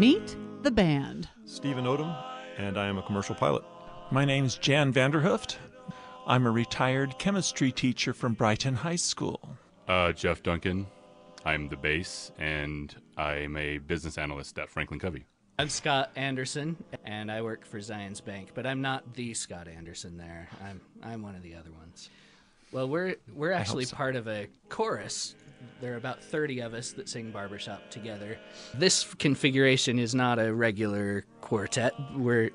Meet the band. Stephen Odom, and I am a commercial pilot. My name's Jan Vanderhooft. I'm a retired chemistry teacher from Brighton High School. Uh, Jeff Duncan. I'm the bass, and I'm a business analyst at Franklin Covey. I'm Scott Anderson, and I work for Zions Bank, but I'm not the Scott Anderson there. I'm I'm one of the other ones. Well, we're we're actually so. part of a chorus. There are about 30 of us that sing barbershop together. This configuration is not a regular quartet. We're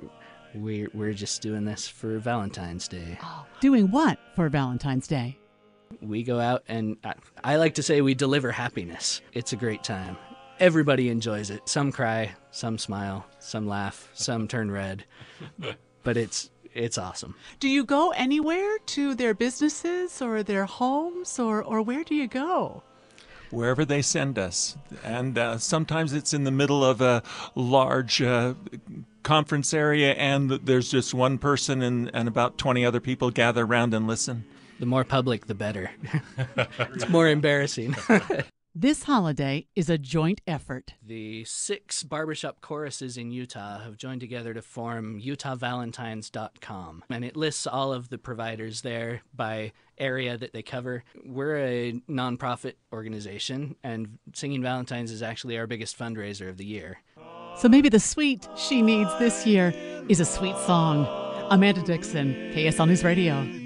we're we're just doing this for Valentine's Day. Oh. Doing what for Valentine's Day? We go out and I, I like to say we deliver happiness. It's a great time. Everybody enjoys it. Some cry, some smile, some laugh, some turn red. But it's it's awesome. Do you go anywhere to their businesses or their homes or, or where do you go? Wherever they send us. And uh, sometimes it's in the middle of a large uh, conference area, and there's just one person, and, and about 20 other people gather around and listen. The more public, the better. it's more embarrassing. This holiday is a joint effort. the six barbershop choruses in Utah have joined together to form UtahValentines.com, and it lists all of the providers there by area that they cover. We're a nonprofit organization, and Singing Valentines is actually our biggest fundraiser of the year. So maybe the sweet she needs this year is a sweet song. Amanda Dickson, KSL News Radio.